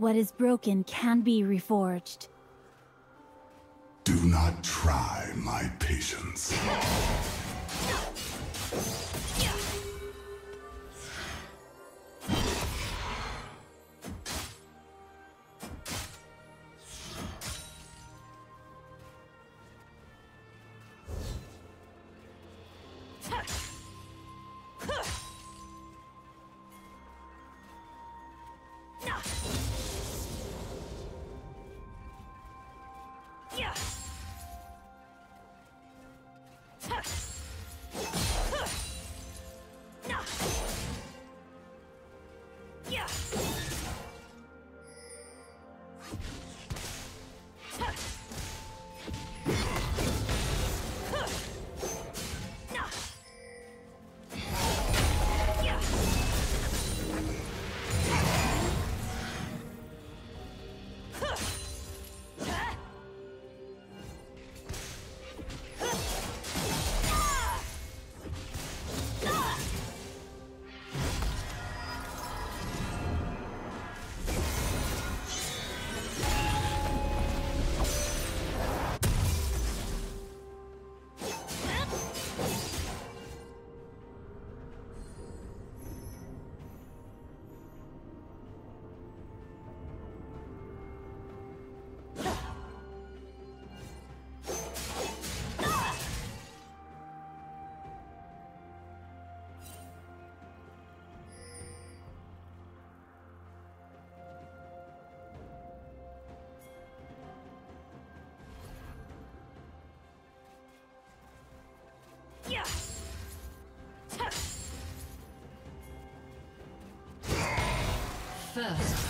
What is broken can be reforged. Do not try my patience. First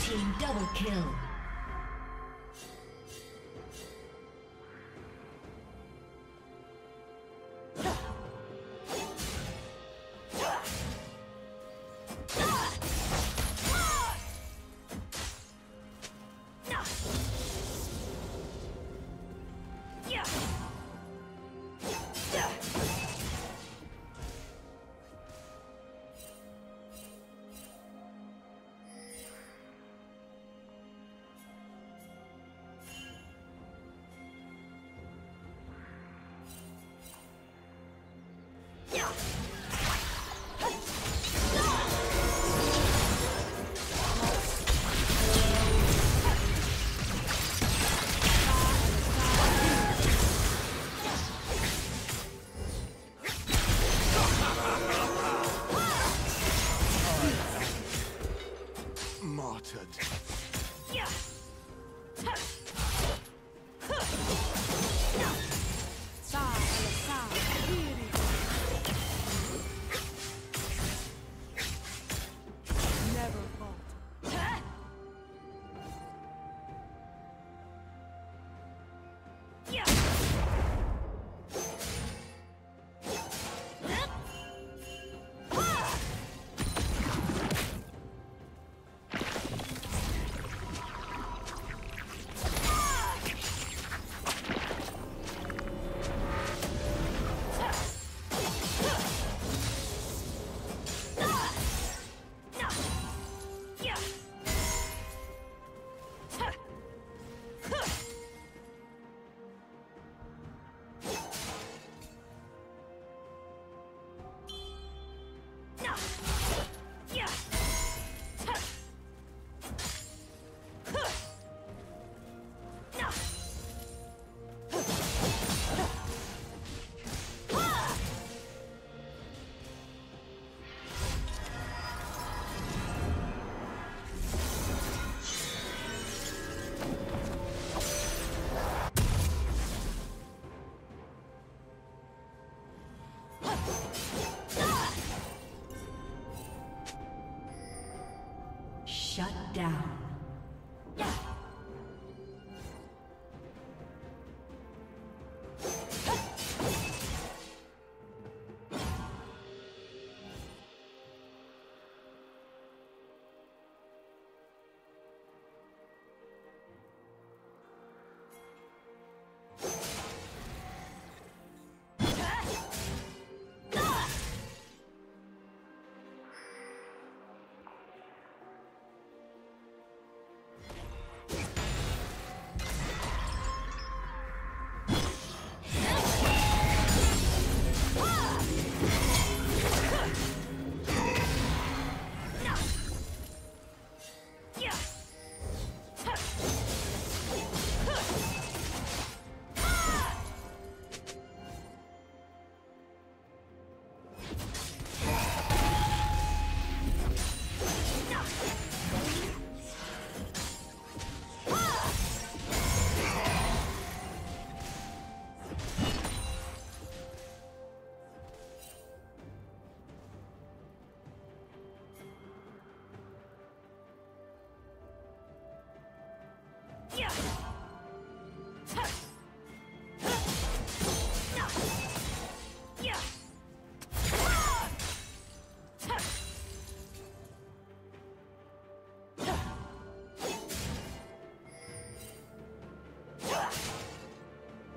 Team double kill. Martyred.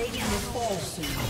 Plating will fall soon.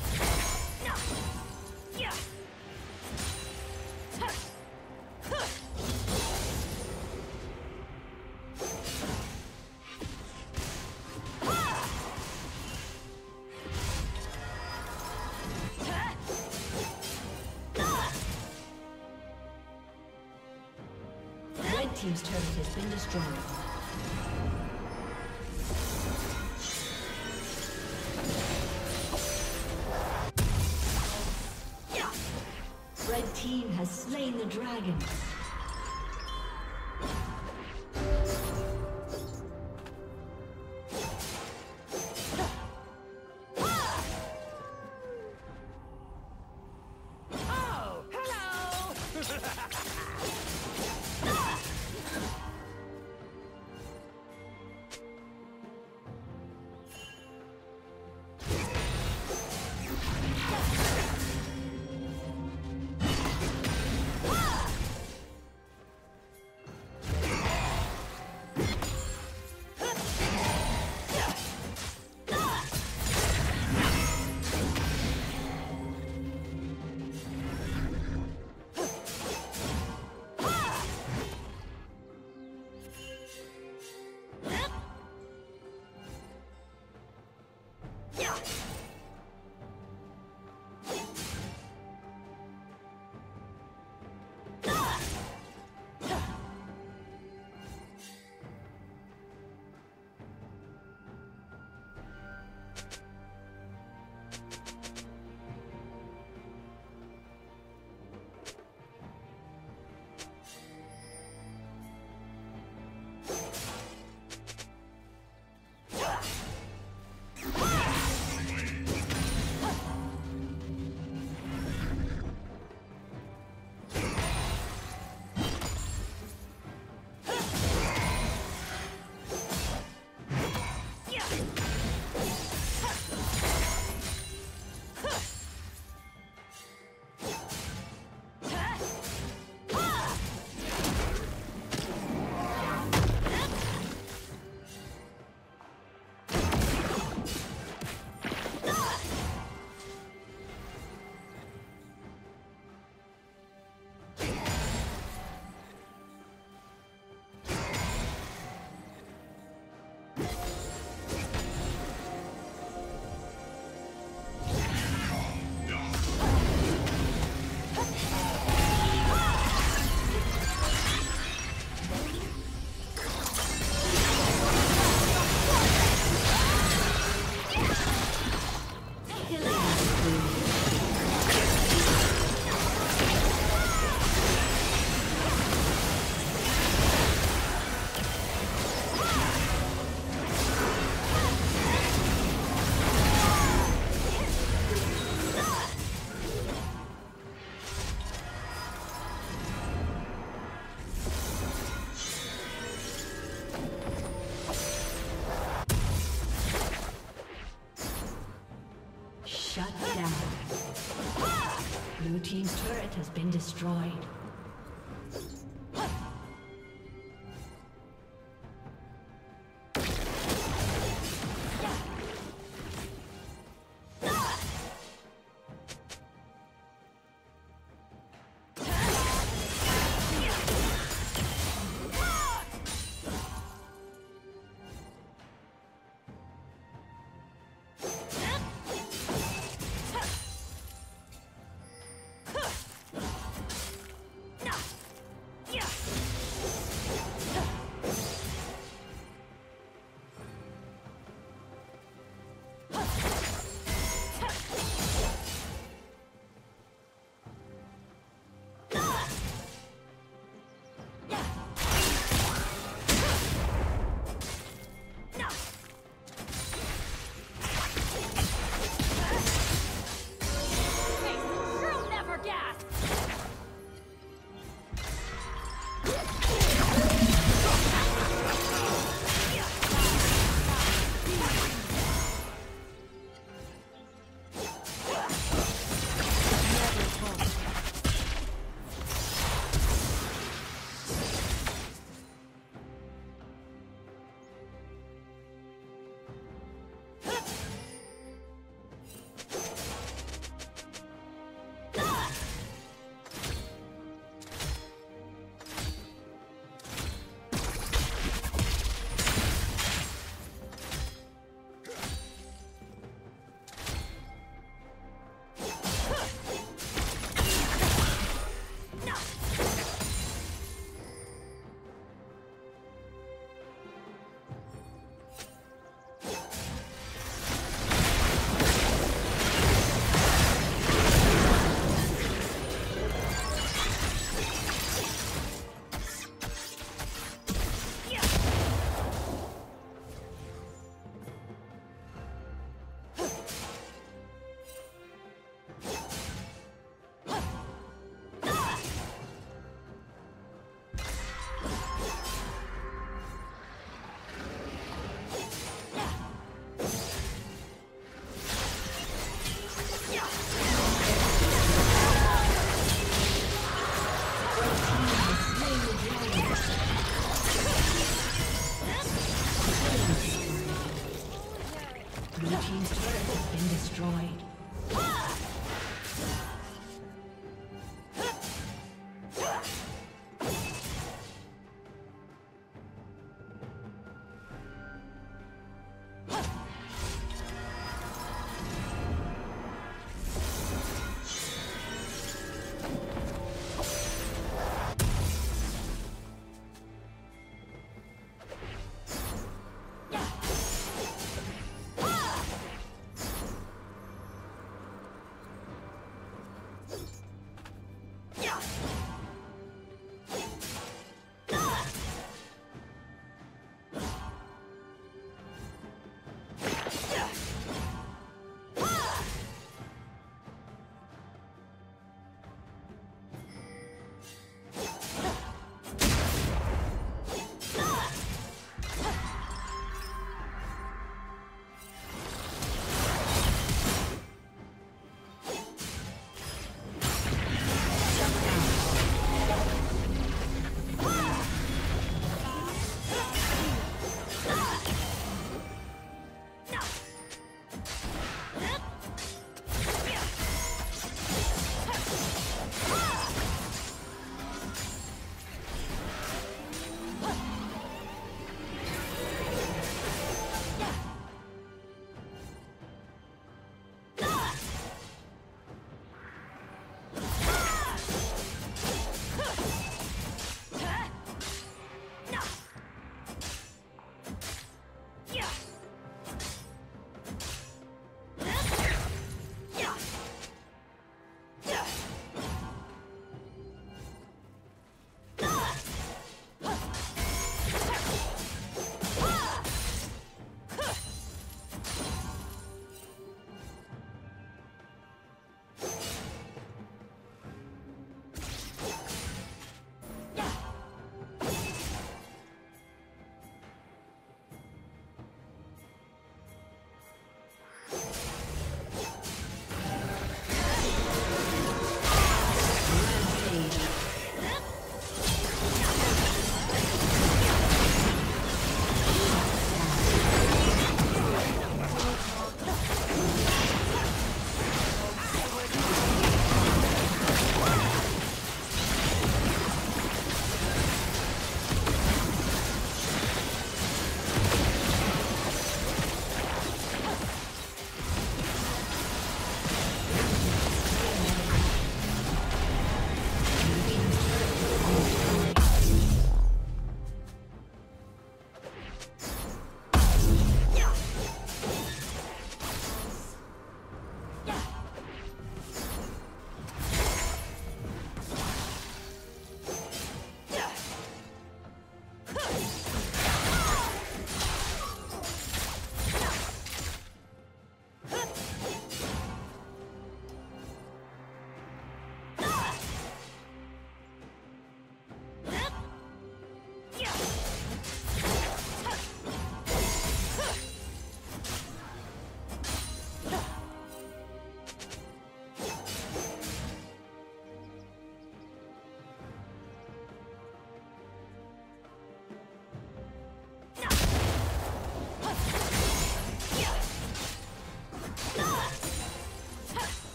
Destroyed.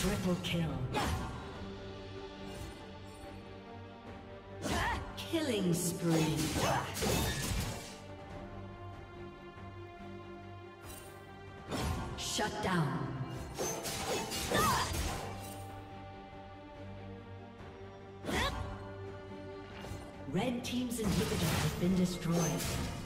Triple kill. Killing spree. Shut down. Red Team's inhibitor has been destroyed.